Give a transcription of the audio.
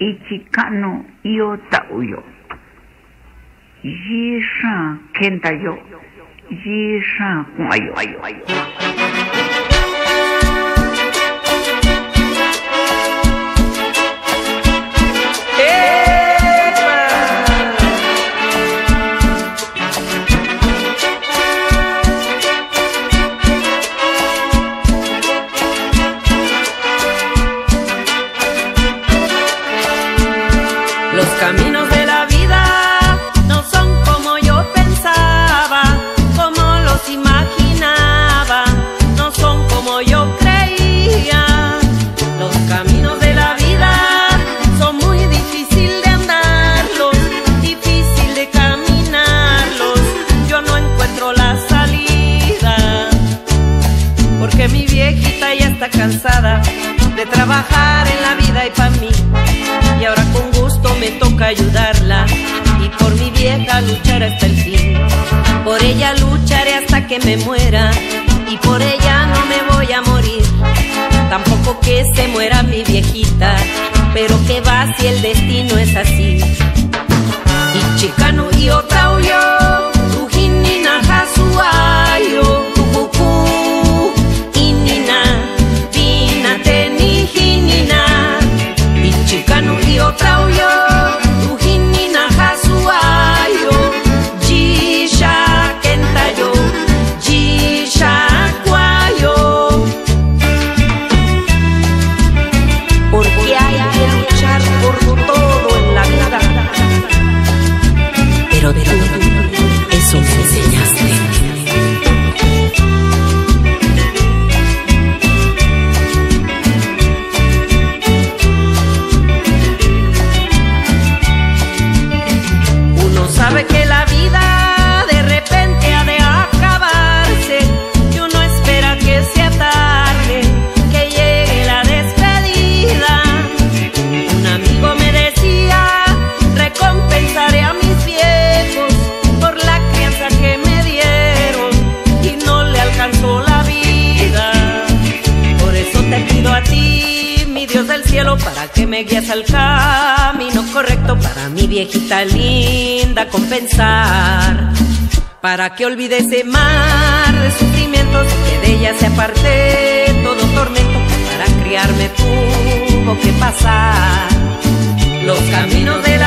一家のイをタうよ。じいさん、けんだよ。じいさん、コわよ。Caminos de la vida no son como yo pensaba, como los imaginaba, no son como yo creía. Los caminos de la vida son muy difícil de andarlos, difícil de caminarlos. Yo no encuentro la salida, porque mi viejita ya está cansada de trabajar en ayudarla y por mi vieja luchar hasta el fin. Por ella lucharé hasta que me muera y por ella no me voy a morir. Tampoco que se muera mi viejita, pero que va si el destino es así. Y chicano y otra huyó, tujinina jasuayo, tucucú, inina, vina tenijinina. Y chicano y otra eso Dios del cielo, para que me guíes al camino correcto para mi viejita linda compensar. Para que olvide ese mar de sufrimientos y que de ella se aparte todo tormento. Para criarme tuvo que pasar los caminos de